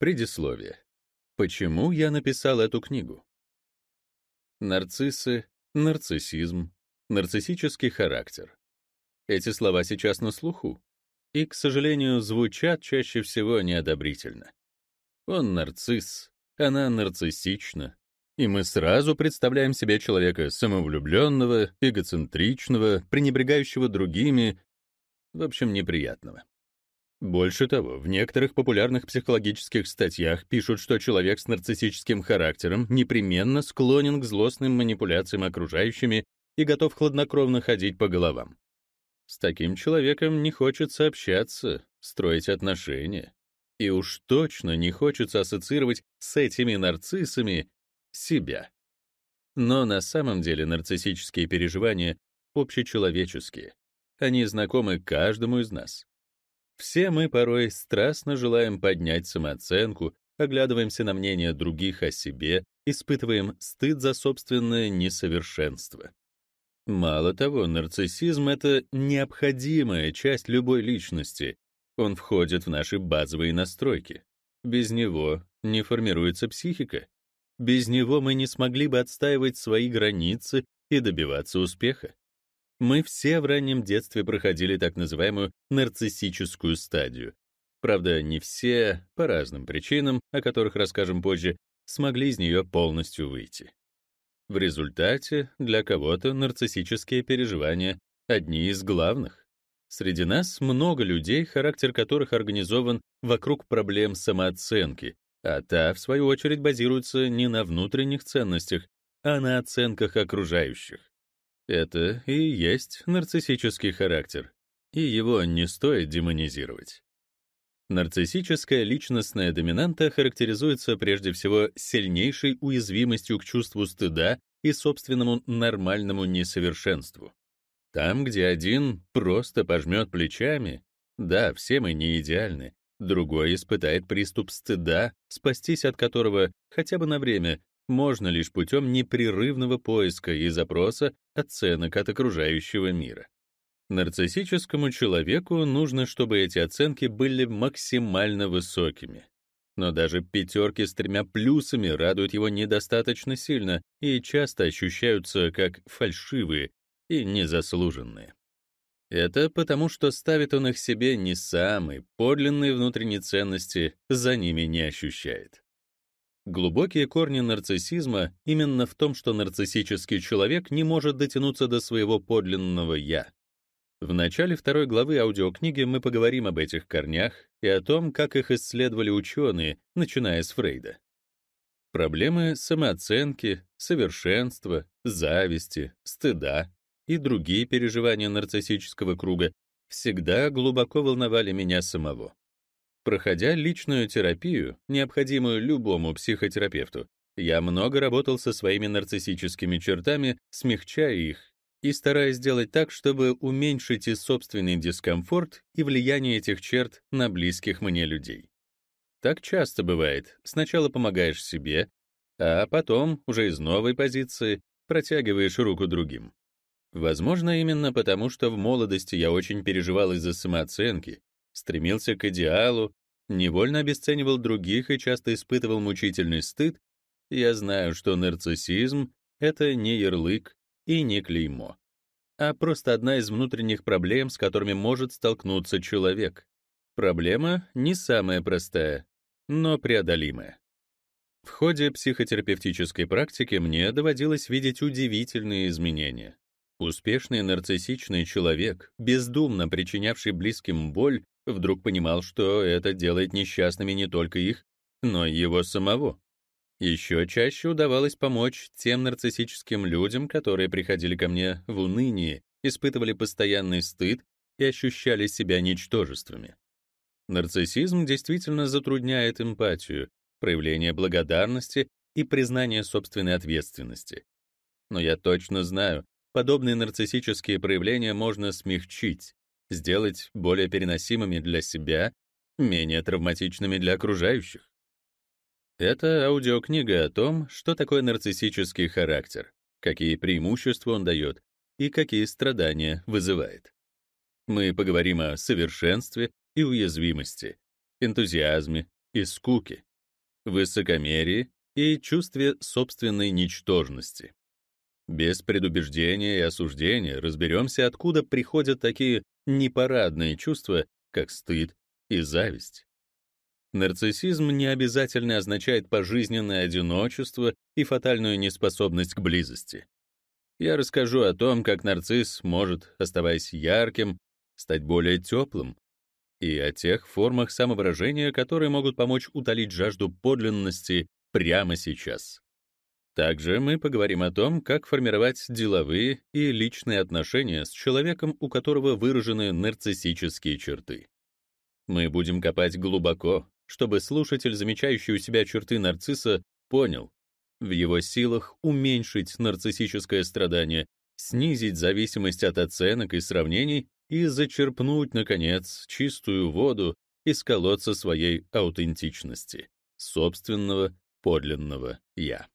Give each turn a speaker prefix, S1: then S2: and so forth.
S1: Предисловие. Почему я написал эту книгу? Нарциссы, нарциссизм, нарциссический характер. Эти слова сейчас на слуху и, к сожалению, звучат чаще всего неодобрительно. Он нарцисс, она нарциссична, и мы сразу представляем себе человека самовлюбленного, эгоцентричного, пренебрегающего другими, в общем, неприятного. Больше того, в некоторых популярных психологических статьях пишут, что человек с нарциссическим характером непременно склонен к злостным манипуляциям окружающими и готов хладнокровно ходить по головам. С таким человеком не хочется общаться, строить отношения. И уж точно не хочется ассоциировать с этими нарциссами себя. Но на самом деле нарциссические переживания общечеловеческие. Они знакомы каждому из нас. Все мы порой страстно желаем поднять самооценку, оглядываемся на мнение других о себе, испытываем стыд за собственное несовершенство. Мало того, нарциссизм — это необходимая часть любой личности. Он входит в наши базовые настройки. Без него не формируется психика. Без него мы не смогли бы отстаивать свои границы и добиваться успеха. Мы все в раннем детстве проходили так называемую нарциссическую стадию. Правда, не все, по разным причинам, о которых расскажем позже, смогли из нее полностью выйти. В результате для кого-то нарциссические переживания — одни из главных. Среди нас много людей, характер которых организован вокруг проблем самооценки, а та, в свою очередь, базируется не на внутренних ценностях, а на оценках окружающих. Это и есть нарциссический характер, и его не стоит демонизировать. Нарциссическая личностная доминанта характеризуется прежде всего сильнейшей уязвимостью к чувству стыда и собственному нормальному несовершенству. Там, где один просто пожмет плечами, да, все мы не идеальны, другой испытает приступ стыда, спастись от которого хотя бы на время можно лишь путем непрерывного поиска и запроса оценок от окружающего мира. Нарциссическому человеку нужно, чтобы эти оценки были максимально высокими. Но даже пятерки с тремя плюсами радуют его недостаточно сильно и часто ощущаются как фальшивые и незаслуженные. Это потому, что ставит он их себе не сам, и подлинные внутренние ценности за ними не ощущает. Глубокие корни нарциссизма именно в том, что нарциссический человек не может дотянуться до своего подлинного «я». В начале второй главы аудиокниги мы поговорим об этих корнях и о том, как их исследовали ученые, начиная с Фрейда. Проблемы самооценки, совершенства, зависти, стыда и другие переживания нарциссического круга всегда глубоко волновали меня самого. Проходя личную терапию, необходимую любому психотерапевту, я много работал со своими нарциссическими чертами, смягчая их и стараясь сделать так, чтобы уменьшить и собственный дискомфорт и влияние этих черт на близких мне людей. Так часто бывает. Сначала помогаешь себе, а потом, уже из новой позиции, протягиваешь руку другим. Возможно, именно потому, что в молодости я очень переживал из-за самооценки, стремился к идеалу, невольно обесценивал других и часто испытывал мучительный стыд, я знаю, что нарциссизм — это не ярлык и не клеймо, а просто одна из внутренних проблем, с которыми может столкнуться человек. Проблема не самая простая, но преодолимая. В ходе психотерапевтической практики мне доводилось видеть удивительные изменения. Успешный нарциссичный человек, бездумно причинявший близким боль, вдруг понимал, что это делает несчастными не только их, но и его самого. Еще чаще удавалось помочь тем нарциссическим людям, которые приходили ко мне в унынии, испытывали постоянный стыд и ощущали себя ничтожествами. Нарциссизм действительно затрудняет эмпатию, проявление благодарности и признание собственной ответственности. Но я точно знаю, Подобные нарциссические проявления можно смягчить, сделать более переносимыми для себя, менее травматичными для окружающих. Это аудиокнига о том, что такое нарциссический характер, какие преимущества он дает и какие страдания вызывает. Мы поговорим о совершенстве и уязвимости, энтузиазме и скуке, высокомерии и чувстве собственной ничтожности. Без предубеждения и осуждения разберемся, откуда приходят такие непарадные чувства, как стыд и зависть. Нарциссизм не обязательно означает пожизненное одиночество и фатальную неспособность к близости. Я расскажу о том, как нарцисс может, оставаясь ярким, стать более теплым, и о тех формах самовыражения, которые могут помочь утолить жажду подлинности прямо сейчас. Также мы поговорим о том, как формировать деловые и личные отношения с человеком, у которого выражены нарциссические черты. Мы будем копать глубоко, чтобы слушатель, замечающий у себя черты нарцисса, понял, в его силах уменьшить нарциссическое страдание, снизить зависимость от оценок и сравнений и зачерпнуть, наконец, чистую воду из колодца своей аутентичности, собственного подлинного «я».